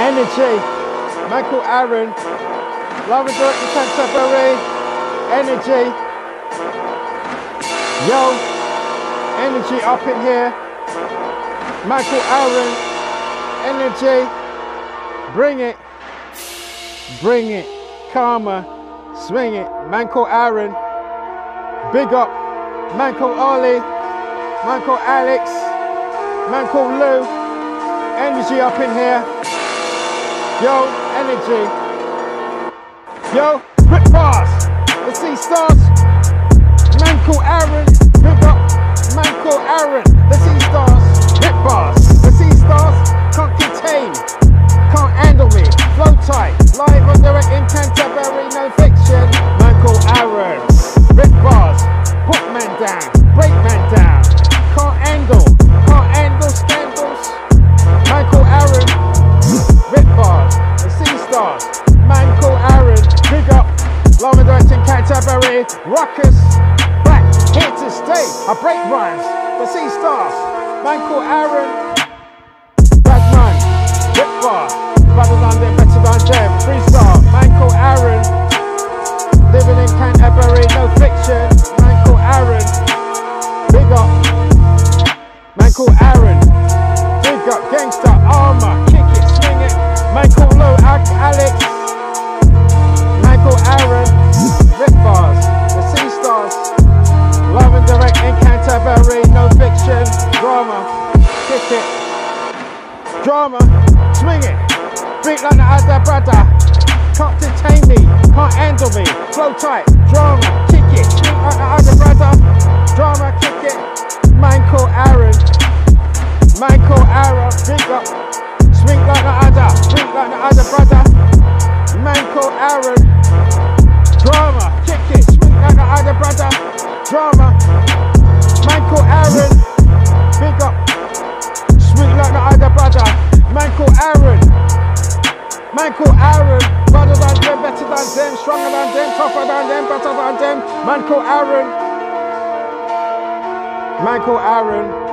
Energy, Michael Aaron, and Direct Canterbury, Energy, Yo, Energy up in here, Michael Aaron, Energy, bring it, bring it, Karma, swing it, Michael Aaron, big up, Michael Ollie, Michael Alex, Michael Lou, Energy up in here. Yo, energy. Yo, rip bars. The sea stars. Man called Aaron. Big up. Man called Aaron. The sea stars. Rip bars. The sea stars can't contain. Can't handle me. Flow tight. Live on direct in Canterbury, Ruckus, back, here to stay, I break rhymes, the Sea Stars, man called Aaron, bad man, rip bar, better than them, better than them, freestyle, man called Aaron, living in Canterbury, no fiction, man called Aaron, big up, man called Aaron, big up, gangster, armor, kick it, swing it, Michael Low, drama, swing it, beat like the other brother, can't detain me, can't handle me, flow tight, drama, kick it, swing like the other brother, drama, kick it, Michael Aaron, Michael Aaron, big up, swing like the other, swing like the other brother, Michael Aaron, drama, kick it, swing like the other brother, drama, Michael Aaron, big up, Michael Aaron, better than them, better than them, stronger than them, tougher than them, better than them, Michael Aaron, Michael Aaron.